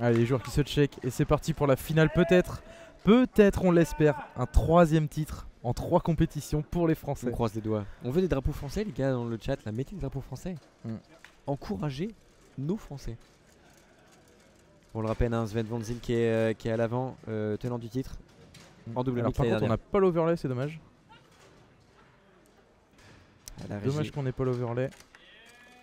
Allez, les joueurs qui se check. Et c'est parti pour la finale, peut-être. Peut-être, on l'espère, un troisième titre en trois compétitions pour les On Français. croise les doigts. On veut des drapeaux français, les gars, dans le chat. Là, mettez des drapeaux français. Mm. Encouragez nos Français. On le rappelle, hein, Sven Van qui est, euh, qui est à l'avant, euh, tenant du titre. En double Alors, par contre, on n'a pas l'overlay, c'est dommage. La. Dommage qu'on n'ait pas l'overlay.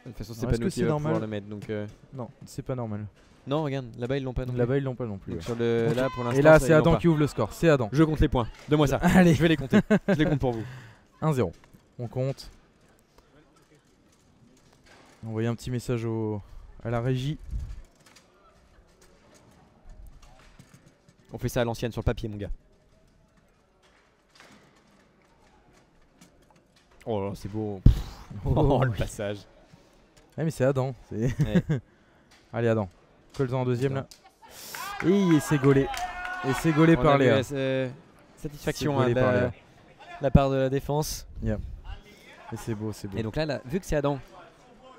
De toute façon, c'est pas nous qui normal pouvoir le mettre. Donc, euh, Non, c'est pas normal. Non, regarde, là-bas ils l'ont pas. non plus. Là-bas, ils l'ont pas non plus. Donc ouais. sur le, Ok. là, pour l'instant. Et là, c'est Adam qui ouvre le score. C'est Adam. Je compte les points. Donne-moi ça. Allez, Je vais les compter. Je les compte pour vous. 1-0. On compte. Envoyer un petit message au... à la régie. On fait ça à l'ancienne sur le papier, mon gars. Oh là, là, c'est beau. Oh, le passage. Ouais, mais c'est Adam. Ouais. Allez, Adam. Colle en deuxième là. Et c'est gaulé. Et c'est gaulé On par Léa. euh, satisfaction hein, volé de par la, Léa. la part de la défense. Et c'est beau, c'est beau. Et donc là, là, vu que c'est Adam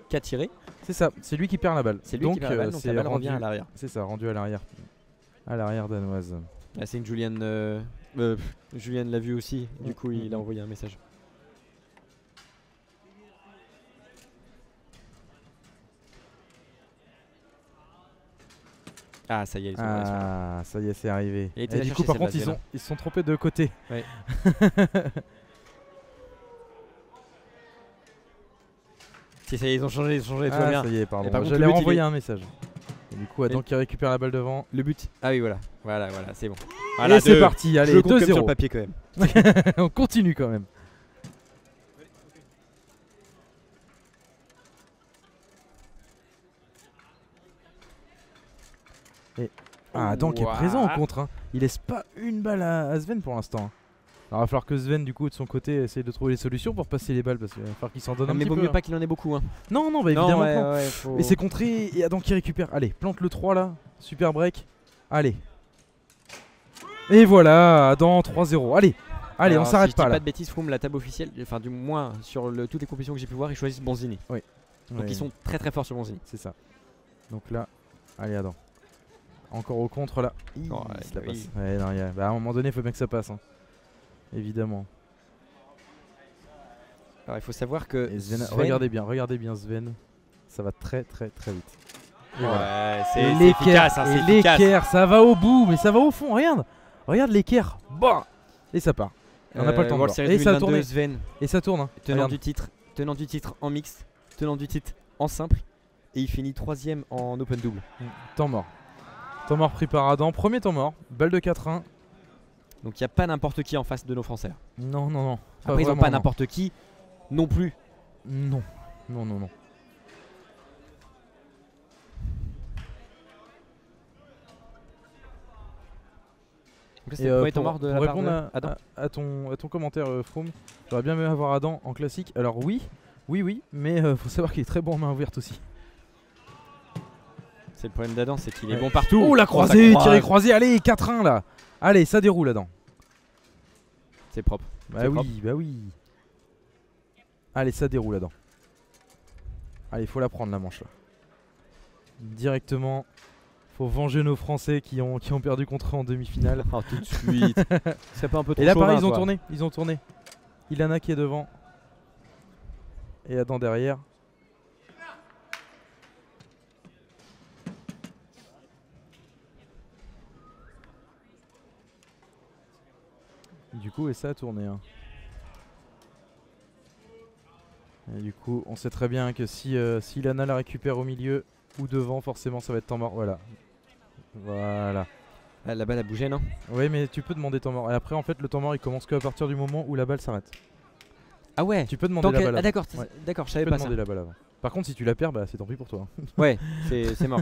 qui a tiré, C'est ça, c'est lui qui perd la balle. c'est lui donc, qui perd la balle, euh, donc c'est la balle rendu- revient à l'arrière. C'est ça, rendu à l'arrière. À l'arrière danoise. Là, c'est une Julian. euh, euh, l'a vu aussi, du coup, mm, il a envoyé un message. Ah, ça y est, ils sont sont. Ah, ça y est, c'est arrivé. Et du coup, par contre, ils, celle-là. ont, ils se sont trompés de côté. Ouais. Si, ça y est, ils ont changé, ils ont changé, tout Ah, bien. ça y est, pardon. Par contre, il renvoyer est- un message. Et du coup, Adam qui récupère la balle devant. Le but. Ah oui, voilà. Voilà, voilà, c'est bon. Voilà, c'est parti, allez, Je le compte comme sur le 2-0. papier quand même. On continue quand même. Et ah, Adam qui est présent au contre. hein. Il laisse pas une balle à, à Sven pour l'instant. Alors, il va falloir que Sven, du coup, de son côté, essaye de trouver les solutions pour passer les balles parce qu'il va falloir qu'il s'en donne Non, un mais petit vaut peu. mieux hein. pas qu'il en ait beaucoup. Hein. Non, non, bah Non, évidemment ouais, pas. ouais, faut- Et c'est contré et Adam qui récupère. Allez, plante le 3 là. Super break. Allez. Et voilà, Adam 3-0. Allez, allez, Alors, on s'arrête si pas je dis là. pas de bêtises, Froome, la table officielle, enfin du moins sur le- toutes les compétitions que j'ai pu voir, ils choisissent Bonzini. Donc Ouais, ils sont très très forts sur Bonzini. C'est ça. Donc là, allez Adam. Encore au contre là. Oh, passe. oui. Ouais, non, y a- bah, à un moment donné, il faut bien que ça passe. hein. Évidemment. Alors il faut savoir que Et Sven, Sven- regardez bien, regardez bien Sven. Ça va très très très vite. Et. Ouais, c'est efficace, hein, et l'équerre, ça va au bout, mais ça va au fond, regarde. Regarde l'équerre. Bah Et ça part. On n'a pas le temps de Et ça a 2022, tourné. Sven, Et ça tourne. hein. tenant Regarde. du titre, tenant du titre en mixte, tenant du titre en simple, et il finit troisième en open double. Temps mort. Temps mort pris par Adam. Premier temps mort. Balle de 4-1. Donc il n'y a pas n'importe qui en face de nos Français. Non, non, non. Après ils n'ont pas n'importe qui non plus. Non. Non, non, non. Donc là, euh, pour, mort de pour la part répondre de à, Adam. à- à ton, à ton commentaire, euh, Froome, j'aurais bien aimé avoir Adam en classique. Alors oui, oui, oui, mais euh, faut savoir qu'il est très bon en main ouverte aussi. C'est le problème d'Adam, c'est qu'il est bon partout. Oh la croisée, croise. tiré croisé, allez 4-1 là. Allez, ça déroule Adam. C'est propre. Bah oui, propre. bah oui. Allez, ça déroule Adam. Allez, faut la prendre la manche là. Directement. Faut venger nos Français qui ont, qui ont perdu contre eux en demi-finale. Oh, tout de suite. c'est pas un peu trop Et là pareil, ils ont toi. tourné, ils ont tourné. Ilana qui est devant. Et Adam derrière. Coup, et ça a tourné. hein. Et du coup, on sait très bien que si, euh, si Ilana la récupère au milieu ou devant, forcément ça va être temps mort. Voilà. Voilà. Ah, la balle a bougé, non? Oui, mais tu peux demander temps mort. Et après, en fait, le temps mort il commence que à partir du moment où la balle s'arrête. Ah ouais? Tu peux demander la balle. ah d'accord, Ouais. d'accord, je Tu savais peux pas ça. demander la balle avant. Par contre, si tu la perds, bah, c'est tant pis pour toi. Ouais, c'est c'est mort.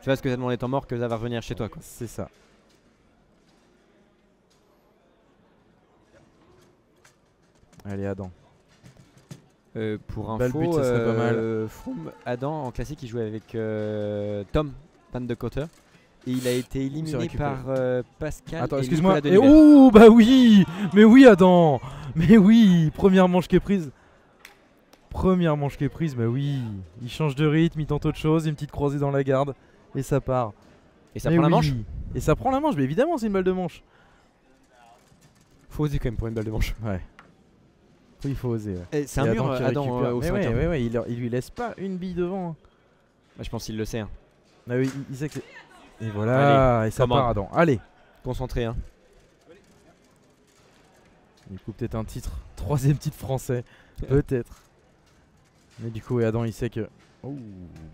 tu vois ce que t'as demandé temps mort que ça va revenir chez toi quoi. c'est ça. Allez, Adam. Euh, pour info, but, ça serait pas mal. euh, Froome, Adam en classique il jouait avec euh, Tom Van de Cotter et il a été éliminé récupéré. par euh, Pascal. Attends, et excuse-moi. Nicolas Et Delibert. oh, bah oui Mais oui, Adam Mais oui Première manche qui est prise. Première manche qui est prise, bah oui. Il change de rythme, il tente autre chose, une petite croisée dans la garde. Et ça part. Et ça Mais prend la oui. manche Et ça prend la manche, mais évidemment, c'est une balle de manche. Faut oser quand même pour une balle de manche. Ouais. Oui, il faut oser. ouais. C'est un mur, Adam qui Adam, euh, au Mais 5 ouais, ouais, ouais, il, il lui laisse pas une bille devant. hein. Bah, Je pense qu'il le sait. hein. Ah oui, il, il sait que c'est. Et voilà, et ça part Adam. Allez Concentré. Hein. Du coup, peut-être un titre. Troisième titre français. peut-être. Mais du coup, Adam, il sait que. Oh,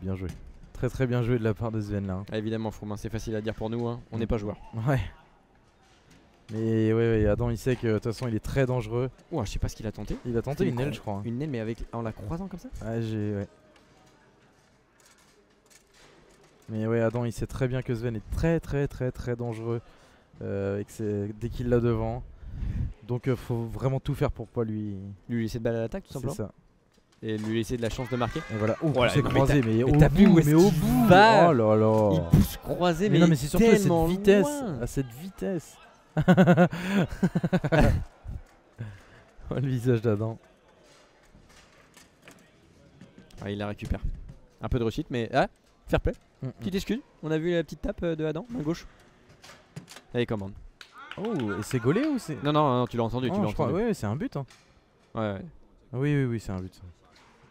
bien joué. Très très bien joué de la part de Sven là. hein. Ah, évidemment, Froome, hein, c'est facile à dire pour nous. hein. On n'est pas joueur. Ouais. Mais ouais, ouais, Adam, il sait que de toute façon, il est très dangereux. Ouah, je sais pas ce qu'il a tenté. Il a tenté C'est une aile, je crois. Une naine, mais avec en la croisant comme ça? Ah, j'ai. Ouais. Mais ouais, Adam, il sait très bien que Sven est très très très très dangereux euh, et que c'est dès qu'il l'a devant. Donc, euh, faut vraiment tout faire pour pas lui. Lui laisser de balle à l'attaque, tout C'est simplement. ça. Et lui laisser de la chance de marquer. Et voilà. Oh, Voilà, c'est mais croisé, mais, mais au bout, mais au bout. va? Oh là là. Il pousse croisé, mais, mais non, mais est c'est surtout à cette vitesse. loin. À cette vitesse. Oh, le visage d'Adam. Ah, il la récupère. Un peu de réussite, mais. Ah, fair play. Mm, mm. Petite excuse. On a vu la petite tape euh, de Adam, main gauche. Allez, commande. Oh, et c'est gaulé ou c'est. Non, non, non, tu l'as entendu. Oh, tu l'as je crois- entendu. ouais, ouais, c'est un but. Hein. Ouais, ouais. Oui, oui, oui, c'est un but.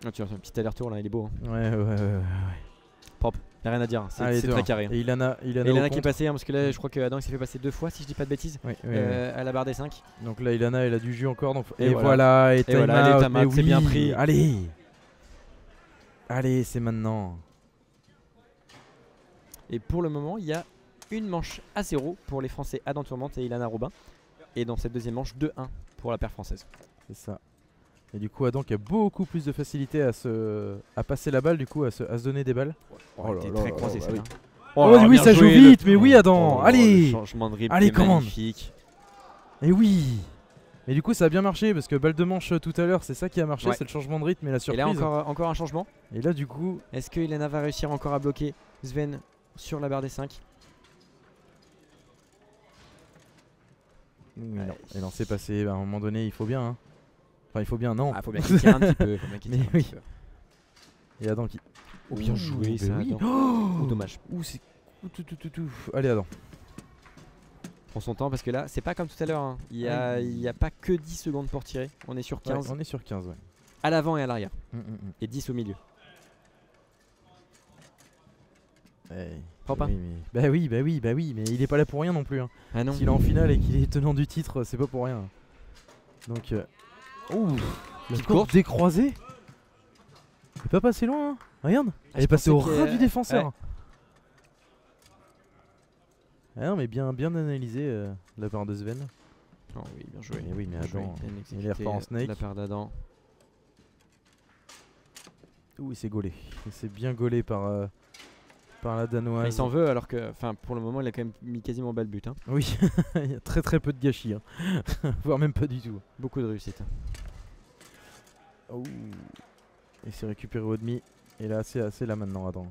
Ah, tu un petit aller-retour là, il est beau. Hein. Ouais, ouais, ouais. ouais, ouais. Y'a rien à dire, hein, c'est très carré. hein. Et Ilana, Ilana, Et au Lana qui est passé, hein, parce que là, je crois que Adam il s'est fait passer deux fois, si je dis pas de bêtises, ouais, ouais. euh, à la barre des 5. Donc là, Ilana, elle a du jus encore. Donc... Et Et, voilà. voilà. et voilà, mais out, c'est bien oui, pris. Allez Allez, c'est maintenant. Et pour le moment, il y a une manche à 0 pour les Français Adam Tourmente et Ilana Robin. Et dans cette deuxième manche, 2-1 pour la paire française. C'est ça. Et du coup, Adam qui a beaucoup plus de facilité à, se... à passer la balle, du coup, à se, à se donner des balles. Oh, Oh là était là très là croisé celle-là. Oh, là, oui, ça joue vite, mais oui, Adam, Oh, allez Le changement de rythme Allez, commande. magnifique. Et oui Mais du coup, ça a bien marché parce que balle de manche euh, tout à l'heure, c'est ça qui a marché, Ouais. c'est le changement de rythme et la Et surprise. là, encore, encore un changement? Et là, du coup, Est-ce que Ilana va réussir encore à bloquer Sven sur la barre des 5 mais non. Et non, c'est passé. À un moment donné, il faut bien. hein. Enfin, il faut bien, non. Ah, faut bien qu'il tire un petit peu. Faut bien qu'il Mais tire un oui. petit peu. Et Adam qui. Oh, bien Ouh, joué, mais ça, oui. Adam. Oh Oh, dommage. Ouh, c'est. ouh, tout, tout, tout, tout. Allez, Adam. Prends son temps parce que là, c'est pas comme tout à l'heure. hein. Il y a, Aïe. il y a pas que 10 secondes pour tirer. On est sur Ouais, 15 on est sur 15, ouais. à l'avant et à l'arrière. Mm, mm, mm. Et 10 au milieu. Ouais. Prends Oui, mais- Bah oui, bah oui, bah oui, mais il est pas là pour rien non plus. hein. Ah non. S'il est en finale et qu'il est tenant du titre, c'est pas pour rien. Donc. Euh... Ouh La courte. décroisée Elle est pas passée loin, hein. Regarde Ah, Elle est passée au ras du défenseur ouais. Ah non, mais bien, bien analysé euh, de la part de Sven. Oh oui, bien joué. Mais oui, mais Adam. il est en de snake. La part d'Adam. Ouh, il s'est gaulé. Il s'est bien gaulé par, euh, par la danoise. Il s'en veut alors que, enfin, pour le moment, il a quand même mis quasiment bas le but. hein. Oui, il y a très très peu de gâchis. hein. Voire même pas du tout. Beaucoup de réussite. Ouh. Il s'est récupéré au demi. Et là, c'est c'est là maintenant, Adam.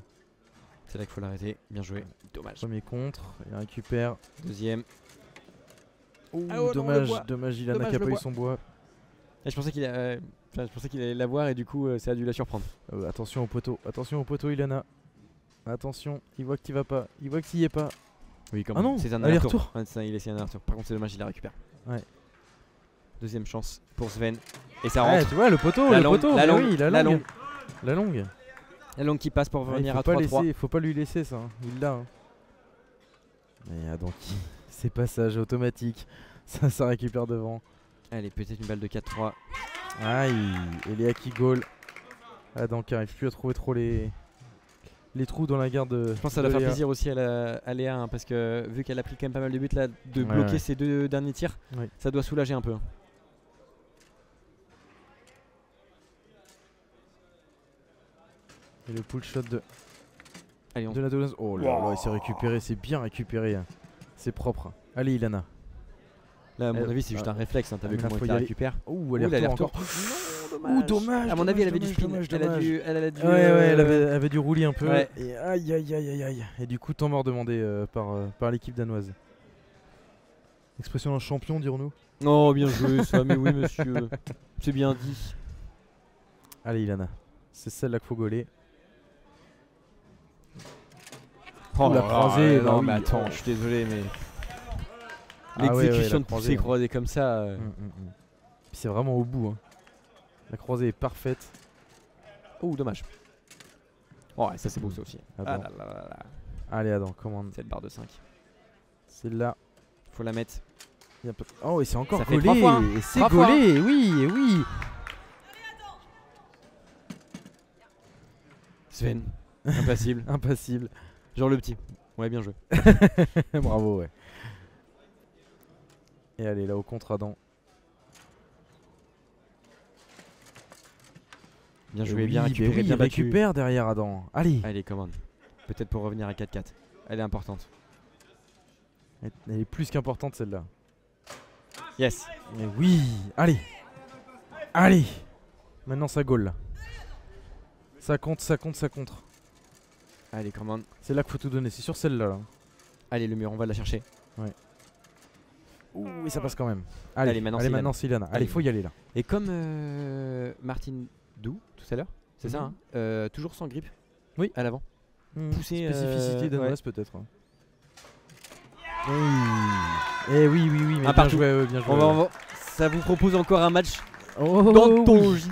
C'est là qu'il faut l'arrêter. Bien joué. Dommage. Premier contre, il récupère. Deuxième. Ouh, Ah oh non, dommage, bois. dommage, qui a pas eu son bois. Et je pensais qu'il a, euh, enfin, je pensais qu'il allait l'avoir et du coup, euh, ça a dû la surprendre. Euh, attention au poteau, attention au poteau, Ilana. Attention, il voit que tu vas pas, il voit que tu y es pas. Oui, quand Ah non, c'est un aller-retour. Ouais, il essaie un aller-retour. Par contre, c'est dommage, il la récupère. Ouais. Deuxième chance pour Sven. Et ça Ouais, rentre. tu vois, le poteau, La le longue, poteau, la longue, oui, la la longue. La longue. La longue qui passe pour Ouais, il revenir faut à pas 3-3. laisser, faut pas lui laisser ça, hein. il l'a. hein. Mais ah, donc, c'est passage automatique. Ça, ça récupère devant. Allez, peut-être une balle de 4-3. Aïe, et Léa qui goal. Adam qui arrive plus à trouver trop les, les trous dans la garde. Je pense que ça doit faire plaisir aussi à, la, à Léa hein, parce que vu qu'elle a pris quand même pas mal de buts là, de Ouais, bloquer ouais. ses deux derniers tirs, Oui. ça doit soulager un peu. Et le pull shot de, Allez, on de la Doloise. Oh là là, il s'est récupéré, c'est bien récupéré. hein. C'est propre. Allez, Ilana. Là, à mon Euh, avis, c'est juste un réflexe. hein, T'as vu comment y la récupère Ouh, elle est encore. Non, Ouh, dommage. À mon avis, elle avait du spin. dommage, elle, a dommage. dû, elle a dû. Ouais, ouais, elle euh, avait, elle avait dû rouler un peu. Ouais. Et aïe, aïe, aïe, aïe, aïe. Et du coup, temps mort demandé euh, par, euh, par l'équipe danoise. Expression d'un champion, dirons-nous. Oh, bien joué ça, mais oui, monsieur. C'est bien dit. Allez, Ilana. C'est celle-là qu'il faut gauler. Oh, la croisée, non, mais attends, oh. je suis désolé, mais. Ah L'exécution de ouais. croisé comme ça. euh, mm, mm. Puis c'est vraiment au bout. hein. La croisée est parfaite. Oh, dommage. Ouais, ça c'est beau ça aussi. Ah Ah. Allez, Adam, commande. Cette barre de 5. Celle-là. Faut la mettre. Oh, et c'est encore fois, hein. Et c'est gaulé, oui, oui. Sven. Impassible. Impassible. Genre le petit. Ouais, bien joué. Bravo, ouais. Et allez, là, au contre Adam. Bien joué, oui, bien récupéré, oui, bien il battu. récupère derrière Adam. Allez. Allez, commande. Peut-être pour revenir à 4-4. Elle est importante. Elle est plus qu'importante celle-là. Yes. Mais oui. Allez. Allez. Maintenant, ça goal là. Ça compte, ça compte, ça contre. Allez, commande. C'est là qu'il faut tout donner. C'est sur celle-là. Là. Allez, le mur, on va la chercher. Ouh, et ça passe quand même. Allez, Allez, maintenant, allez, Silana. maintenant Silana. Allez, Allez. faut y aller là. Et comme euh, Martin Dou tout à l'heure, c'est ça, Mhm. hein, euh, toujours sans grippe. Oui. À l'avant. Pousser, euh, Spécificité ouais. danoise peut-être. ouais. Oui. Eh oui, oui, oui, mais bien joué, ouais, bien joué. On va, ouais. on va- Ça vous propose encore un match Oh, dans ton oui.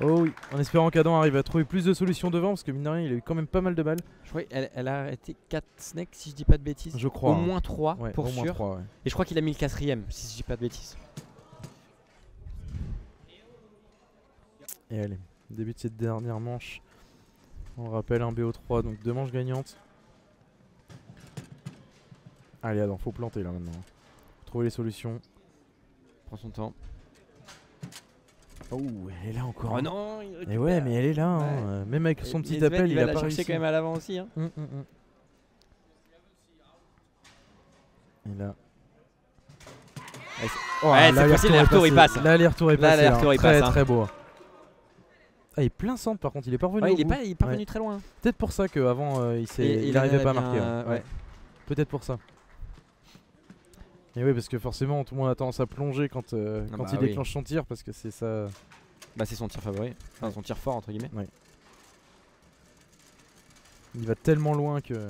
Oh oui, en espérant qu'Adam arrive à trouver plus de solutions devant, parce que mine de rien, il a eu quand même pas mal de balles. Je crois qu'elle elle a arrêté 4 snakes si je dis pas de bêtises. Je crois. Au hein. moins 3 Ouais, pour au moins sûr. ouais. Et je crois qu'il a mis le quatrième si je dis pas de bêtises. Et allez, début de cette dernière manche. On rappelle un BO3, donc deux manches gagnantes. Allez, Adam, faut planter là maintenant. Faut trouver les solutions. Prends son temps. Oh, elle est là encore. Oh hein. non il Et ouais, mais elle est là. hein, Même avec son Et- petit appel, il, va a la pas chercher réussi. quand même à l'avant aussi. Hein. Hum, hum, hum. Et là. Oh, Ouais, là, fois-ci, l'aller-retour il passe. Là, l'aller-retour est Là, passé. l'aller-retour, hein. il Très passe, très beau. Ah, il est plein centre par contre, il est pas revenu Ouais, il est pas, il est pas Ouais. très loin. Peut-être pour ça qu'avant euh, il, il il arrivait pas à marquer. Peut-être pour ça. Et oui, parce que forcément, tout le monde a tendance à plonger quand, euh, Ah quand bah il oui. déclenche son tir, parce que c'est ça. Bah, c'est son tir favori. Enfin, son tir fort, entre guillemets. Il va tellement loin que.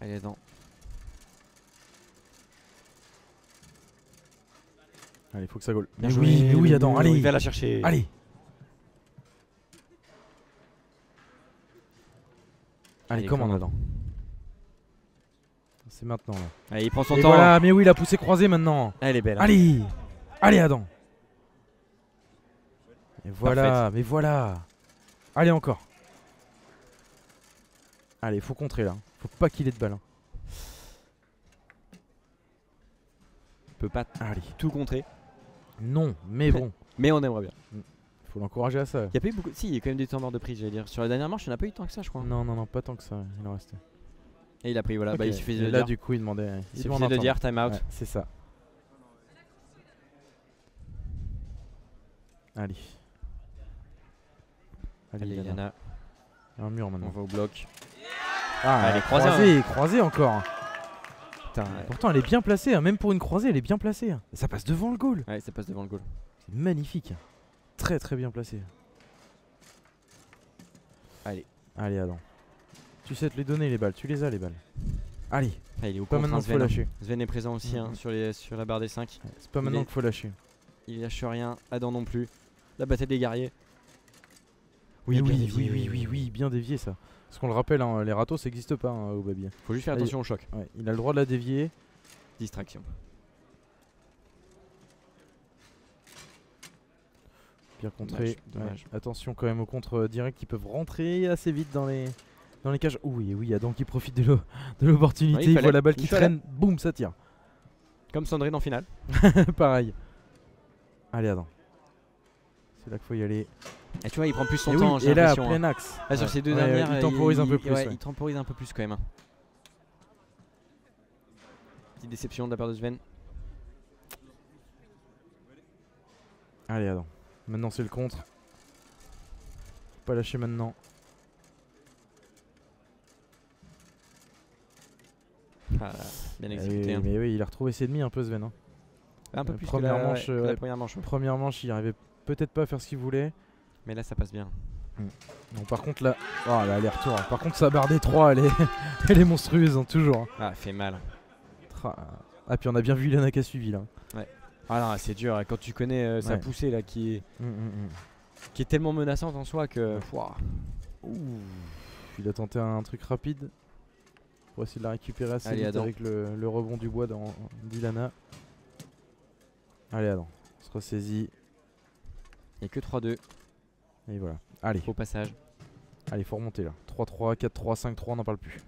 Allez, attends. Allez, faut que ça goal. Bien joué, oui, Adam, allez. Il va la chercher. Allez. Allez, Allez, commande. Adam. C'est maintenant là. Allez, il prend son Et temps. voilà, mais oui, la poussée croisée maintenant. Elle est belle. hein. Allez Allez Adam Et voilà, mais voilà Allez encore Allez, faut contrer là. Faut pas qu'il ait de balle. hein. peut pas Allez. tout contrer. Non, mais bon. Mais on aimerait bien. Faut l'encourager à ça. Il y a pas eu beaucoup. Si, il y a quand même des temps morts de prise, j'allais dire. Sur la dernière manche, il n'y en a pas eu tant que ça, je crois. Non, non, non, pas tant que ça. Il en restait. Et il a pris, voilà. Bah, il suffit Et de là, dire. du coup, il demandait. Il demande de dire time out. Ouais, c'est ça. Allez. Allez, Allez, il y en Yana. a. Il y a un mur On maintenant. va au bloc. Ah, elle est croisée, croisée, croisée encore. Putain, ouais. Pourtant, elle est bien placée. hein. Même pour une croisée, elle est bien placée. hein. Ça passe devant le goal. Ouais, ça passe devant le goal. C'est magnifique. Très, très bien placé. Allez. Allez, Adam. Tu sais te les donner, les balles. Tu les as, les balles. Allez, Ah, il est au pas maintenant hein, qu'il faut hein. lâcher. Sven est présent aussi hein, Mhm. sur, les, sur la barre des 5. Ouais, C'est pas Il maintenant est- qu'il faut lâcher. Il lâche rien. Adam non plus. La bataille des guerriers. Oui, oui, dévié. oui, oui, oui, oui, bien dévié ça. Parce qu'on le rappelle, hein, les râteaux, ça n'existe pas hein, au baby. Faut juste faire attention au choc. Ouais, il a le droit de la dévier. Distraction. Bien contré. Dommage, Ouais, dommage. Attention quand même aux contre euh, directs qui peuvent rentrer assez vite dans les dans les cages. Oui, oui, Adam qui profite de l'o- de l'opportunité. Il il voit la balle qui traîne, boum, ça tire. Comme Sandrine en finale. Pareil. Allez, Adam. C'est là qu'il faut y aller. Et tu vois, il prend plus son et, temps, oui, et là, l'impression. hein. plein axe. Ah, sur Ouais. ces deux Ouais, dernières, il temporise un peu plus. ouais. Il temporise un peu plus quand même. hein. Petite déception de la part de Sven. Allez, Adam. Maintenant, c'est le contre. Faut pas lâcher maintenant. Ah, bien exécuté. hein. Mais oui, il a retrouvé ses demi un peu, Sven. hein. Un peu euh, plus première que la, manche, ouais, que la ouais. première manche. ouais. Première manche, il arrivait peut-être pas à faire ce qu'il voulait. Mais là, ça passe bien. Hmm. par contre là, oh là aller-retour. Par contre sa barre des 3 elle est, elle est monstrueuse hein, toujours. Hein. Ah fait mal. Ah puis on a bien vu Ilana qui a suivi là. Ouais. Ah non c'est dur quand tu connais euh, sa poussée là qui est, hum, hum. qui est tellement menaçante en soi que. Il a tenté un truc rapide pour essayer de la récupérer assez vite avec le, rebond du bois d'Ilana. Allez Adam, on se ressaisit. Il n'y a que 3-2. Et voilà. Allez. Au passage. Allez, faut remonter là. 3-3, 4-3, 5-3, on n'en parle plus.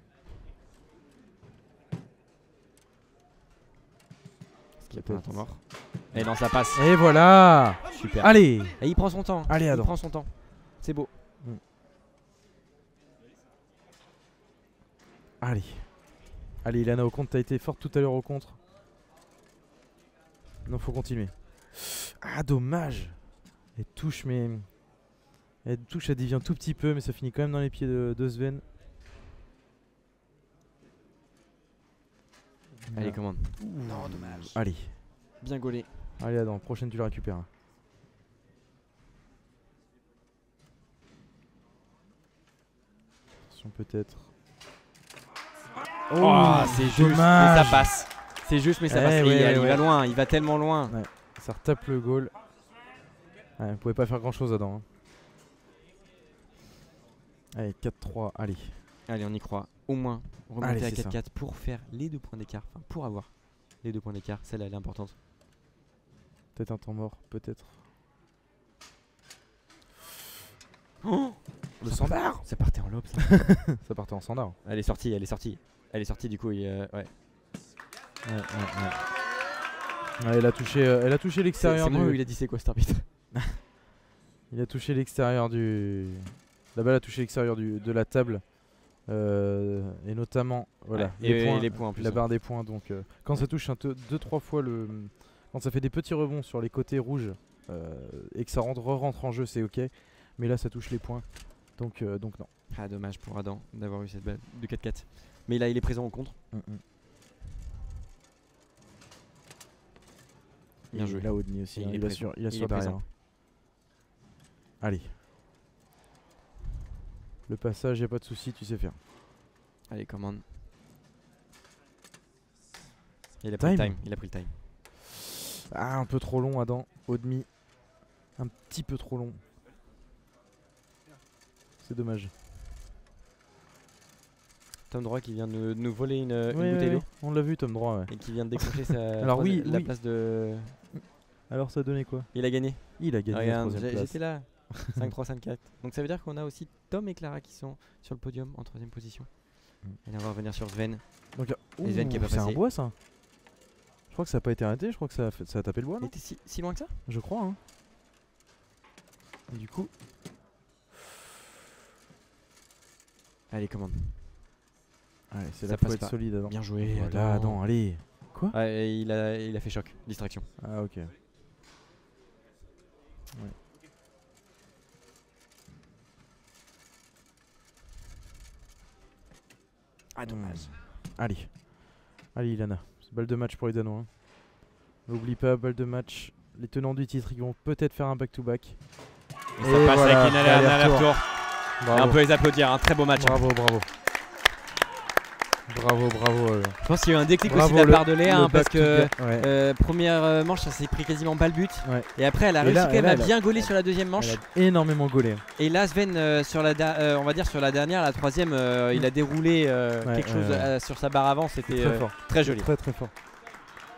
Est-ce qu'il y a un temps mort Et non, ça passe. Et voilà Super. Allez Et il prend son temps. Allez, Adam. Il prend son temps. C'est beau. Mm. Allez. Allez, Ilana au contre, t'as été forte tout à l'heure au contre. Non, faut continuer. Ah, dommage. Elle touche, mais. Elle touche, elle dévie un tout petit peu, mais ça finit quand même dans les pieds de, Sven. Allez, commande. Non, dommage. Allez. Bien gaulé. Allez, Adam, prochaine, tu la récupères. Attention, peut-être. Oh, oh c'est juste, mais ça passe. C'est juste, mais ça passe. Eh il, va loin, il va tellement loin. Ça retape le goal. Vous pouvez pas faire grand chose dedans. Hein. Allez, 4-3, allez. Allez, on y croit. Au moins, remonter à 4-4 pour faire les deux points d'écart. Enfin, pour avoir les deux points d'écart. Celle-là, elle est importante. Peut-être un temps mort, peut-être. Oh le standard Ça partait en lobe, ça. ça partait en standard. Elle est sortie, elle est sortie. Elle est sortie, du coup, il, euh, ouais. Ouais, ouais, ouais. elle a touché, euh, elle a touché l'extérieur. C'est du... il a dit c'est quoi cet arbitre? Il a touché l'extérieur du. La balle a touché l'extérieur de la table. Euh, et notamment voilà les, points, les points la barre des points donc quand ça touche 2-3 fois le quand ça fait des petits rebonds sur les côtés rouges et que ça rentre, rentre en jeu c'est ok mais là ça touche les points donc, donc non ah dommage pour Adam d'avoir eu cette balle de 4-4 mais là il est présent au contre mm, mm. Bien joué. Là, Odni aussi. Il, hein, il, assure, il assure derrière. Allez. Le passage, y a pas de souci, tu sais faire. Allez, commande. Il a pris le time. Il a pris le time. Ah, un peu trop long, Adam. Odmi. Un petit peu trop long. C'est dommage. Tom Droit qui vient de nous, voler une, bouteille d'eau. On l'a vu, Tom Droit. Et qui vient de décrocher sa Alors oui, la place de. Alors ça a donné quoi? Il a gagné. Il a gagné. J'étais là. 5-3, 5-4. Donc ça veut dire qu'on a aussi Tom et Clara qui sont sur le podium en troisième position. Mm. Et là on va revenir sur Sven. Donc, Sven qui est pas C'est un bois ça Je crois que ça a pas été arrêté, je crois que ça a, ça a tapé le bois. Était si, si, loin que ça? Je crois. Hein. Et du coup. Allez, commande. Allez, c'est la être solide. Adam. Bien joué. Voilà, Adam, allez. Quoi il, a, il a fait choc, distraction. Ah, ok. Ah, dommage. Hmm. Allez. Allez, Ilana. Balle de match pour les Danois. Hein. N'oublie pas, balle de match. Les tenants du titre, ils vont peut-être faire un back-to-back. Et, ça passe avec une aller-retour. On peut les applaudir, un très beau match. Bravo, bravo. Bravo, bravo. Euh. Je pense qu'il y a eu un déclic aussi de la part de Léa hein, parce que euh, première euh, manche ça s'est pris quasiment pas le but et après elle a réussi quand même à bien gauler sur la deuxième manche. Elle a énormément gaulé. Et là Sven sur la on va dire sur la dernière, la troisième, il a déroulé quelque chose sur sa barre avant, c'était très, très, joli. Très très fort.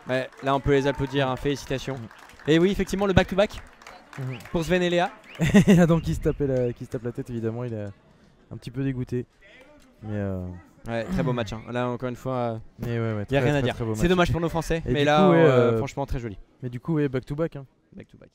là on peut les applaudir, hein, félicitations. Et oui effectivement le back to back pour Sven et Léa. et donc qui se, la, qui se tape la tête évidemment, il est un petit peu dégoûté. Mais Ouais, très beau match. Hein. Là, encore une fois, il n'y a rien à dire. C'est dommage pour nos Français, mais là, euh, euh, franchement, très joli. Mais du coup, ouais, back to back. Hein. Back to back.